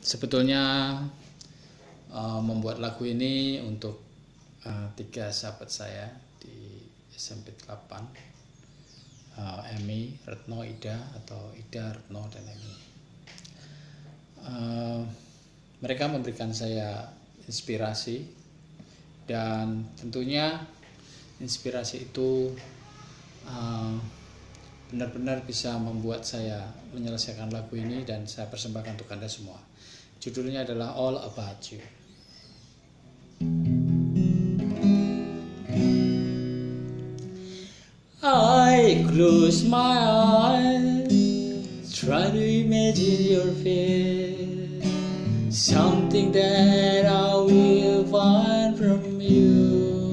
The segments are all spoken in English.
sebetulnya uh, membuat lagu ini untuk uh, tiga sahabat saya di SMP 8 uh, Emi, Retno, Ida atau Ida, Retno dan Emi. Uh, mereka memberikan saya inspirasi dan tentunya inspirasi itu uh, benar-benar bisa membuat saya menyelesaikan lagu ini dan saya persembahkan untuk Anda semua. Judulnya adalah All About You. I close my eyes, try to imagine your face, something that I will find from you.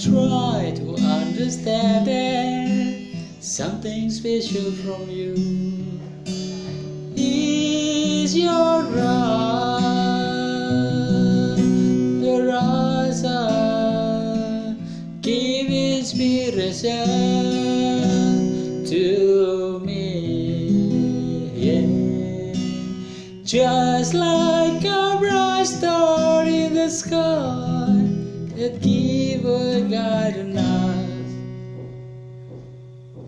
Try to understand that something special from you your eyes, your eyes are give inspiration to me. Yeah. Just like a bright star in the sky that give a guidance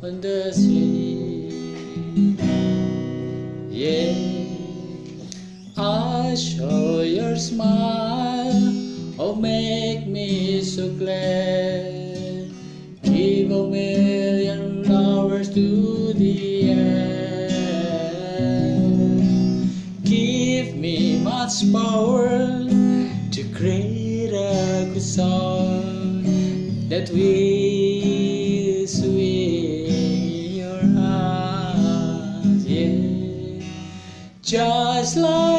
on the sea. Show your smile, oh make me so glad. Give a million flowers to the air. Give me much power to create a good song that will swing your heart. Yeah. Just like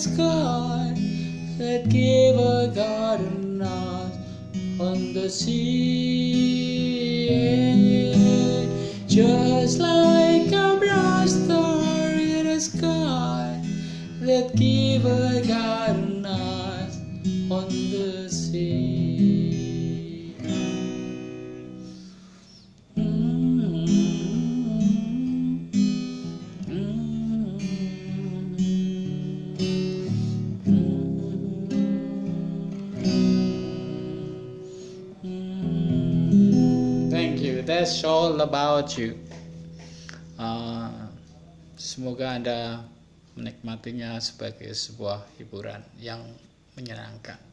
sky that gave a garden knot on the sea. Just like a bright star in the sky that gave a That's all about you. Uh, semoga Anda menikmatinya sebagai sebuah hiburan yang menyenangkan.